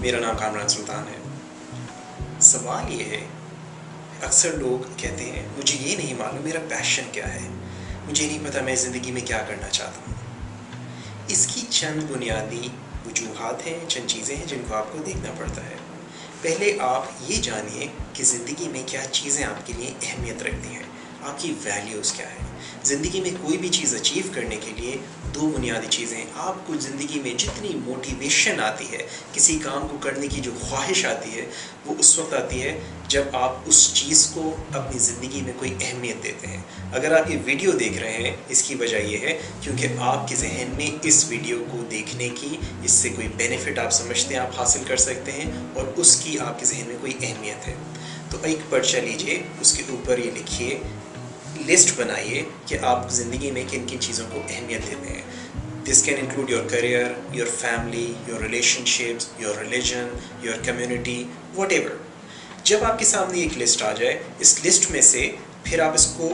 मेरा नाम कामरान सुल्तान है। सवाल ये है, अक्सर लोग कहते हैं, मुझे ये नहीं मालूम मेरा पैशन क्या है। मुझे नहीं पता मैं ज़िंदगी में क्या करना चाहता हूँ। इसकी चंद बुनियादी वजूहत हैं, चंद चीज़ें हैं जिनको आपको देखना पड़ता है। पहले आप ये जानिए कि ज़िंदगी में क्या चीज़ें आपके लिए अहमियत रखती हैं। आपकी वैल्यूज़ क्या है? ज़िंदगी में कोई भी चीज़ अचीव करने के लिए दो बुनियादी चीज़ें आपको ज़िंदगी में जितनी मोटिवेशन आती है, किसी काम को करने की जो ख्वाहिश आती है, वो उस वक्त आती है जब आप उस चीज़ को अपनी ज़िंदगी में कोई अहमियत देते हैं। अगर आप ये वीडियो देख रहे हैं, इसकी वजह यह है क्योंकि आपके जहन में इस वीडियो को देखने की, इससे कोई बेनिफिट आप समझते हैं, आप हासिल कर सकते हैं और उसकी आपके जहन में कोई अहमियत है। तो एक पर्चा लीजिए, उसके ऊपर ये लिखिए लिस्ट बनाइए कि आप ज़िंदगी में किन किन चीज़ों को अहमियत देते हैं। This can include your career your family your relationships your religion your community what जब आपके सामने एक लिस्ट आ जाए, इस लिस्ट में से फिर आप इसको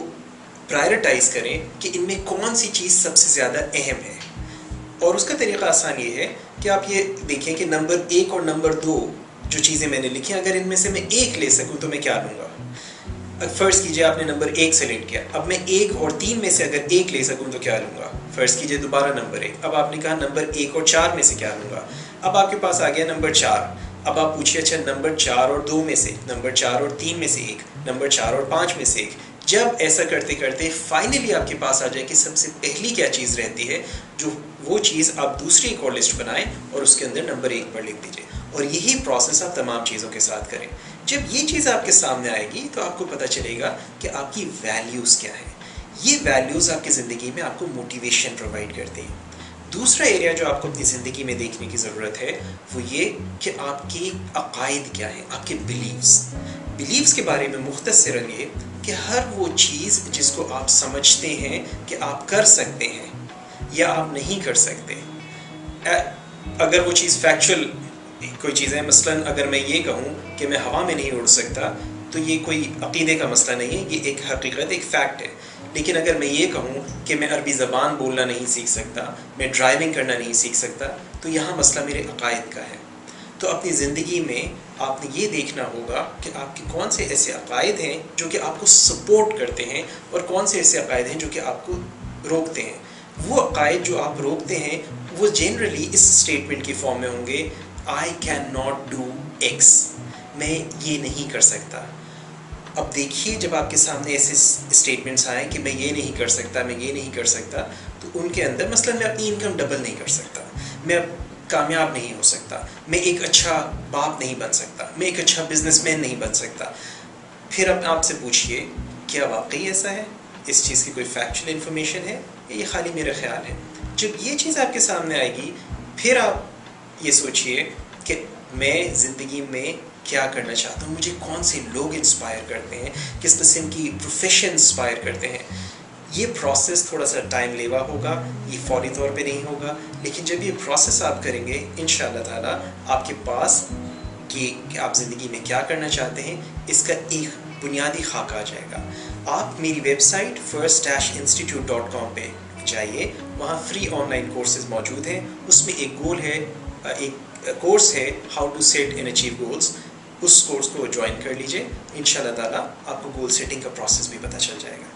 प्रायोरिटाइज करें कि इनमें कौन सी चीज़ सबसे ज़्यादा अहम है। और उसका तरीका आसान ये है कि आप ये देखें कि नंबर एक और नंबर दो जो चीज़ें मैंने लिखी अगर इनमें से मैं एक ले सकूँ तो मैं क्या लूँगा? फ़र्ज़ कीजिए आपने नंबर एक सेलेक्ट किया। अब मैं एक और तीन में से अगर एक ले सकूँ तो क्या लूँगा? फ़र्ज़ कीजिए दोबारा नंबर एक। अब आपने कहा नंबर एक और चार में से क्या लूँगा? अब आपके पास आ गया नंबर चार। अब आप पूछिए अच्छा नंबर चार और दो में से नंबर चार और तीन में से एक नंबर चार और पाँच में से एक। जब ऐसा करते करते फाइनली आपके पास आ जाए कि सबसे पहली क्या चीज़ रहती है, जो वो चीज़ आप दूसरी एक और लिस्ट बनाएँ और उसके अंदर नंबर एक पर लिख दीजिए। और यही प्रोसेस आप तमाम चीज़ों के साथ करें। जब ये चीज़ आपके सामने आएगी तो आपको पता चलेगा कि आपकी वैल्यूज़ क्या है। ये वैल्यूज़ आपकी ज़िंदगी में आपको मोटिवेशन प्रोवाइड करती हैं। दूसरा एरिया जो आपको अपनी ज़िंदगी में देखने की ज़रूरत है, वो ये कि आपके अकायद क्या है, आपके बिलीव्स बिलीव्स के बारे में मुख्तर ये कि हर वो चीज़ जिसको आप समझते हैं कि आप कर सकते हैं या आप नहीं कर सकते। अगर वो चीज़ फैक्चुअल कोई चीज़ें मसलन अगर मैं ये कहूँ कि मैं हवा में नहीं उड़ सकता तो ये कोई अकीदे का मसला नहीं है, ये एक हकीकत, एक फ़ैक्ट है। लेकिन अगर मैं ये कहूँ कि मैं अरबी ज़बान बोलना नहीं सीख सकता, मैं ड्राइविंग करना नहीं सीख सकता तो यहाँ मसला मेरे अकायद का है। तो अपनी ज़िंदगी में आपने ये देखना होगा कि आपके कौन से ऐसे अकायद हैं जो कि आपको सपोर्ट करते हैं और कौन से ऐसे अकायद हैं जो कि आपको रोकते हैं। वो अकायद जो आप रोकते हैं, वो जनरली इस स्टेटमेंट की फॉर्म में होंगे I can not do X मैं ये नहीं कर सकता। अब देखिए जब आपके सामने ऐसे स्टेटमेंट्स आए कि मैं ये नहीं कर सकता, मैं ये नहीं कर सकता तो उनके अंदर मसलन मैं अपनी इनकम डबल नहीं कर सकता। मैं कामयाब नहीं हो सकता। मैं एक अच्छा बाप नहीं बन सकता। मैं एक अच्छा बिजनेसमैन नहीं बन सकता। फिर अब आपसे पूछिए, क्या वाकई ऐसा है? इस चीज़ की कोई फैक्चुअल इन्फॉर्मेशन है ये खाली मेरा ख्याल है? जब ये चीज़ आपके सामने आएगी, फिर आप ये सोचिए कि मैं ज़िंदगी में क्या करना चाहता हूँ मुझे कौन से लोग इंस्पायर करते हैं किस किस्म की प्रोफेशन इंस्पायर करते हैं। ये प्रोसेस थोड़ा सा टाइम लेवा होगा ये फौरी तौर पे नहीं होगा लेकिन जब ये प्रोसेस आप करेंगे इन ताला आपके पास कि, आप ज़िंदगी में क्या करना चाहते हैं इसका एक बुनियादी खाक आ जाएगा। आप मेरी website first dash institute dot com पर जाइए वहाँ फ्री ऑनलाइन कोर्सेज मौजूद हैं उसमें एक गोल है एक कोर्स है how to set and achieve goals उस कोर्स को ज्वाइन कर लीजिए। इन ताला आपको गोल सेटिंग का प्रोसेस भी पता चल जाएगा।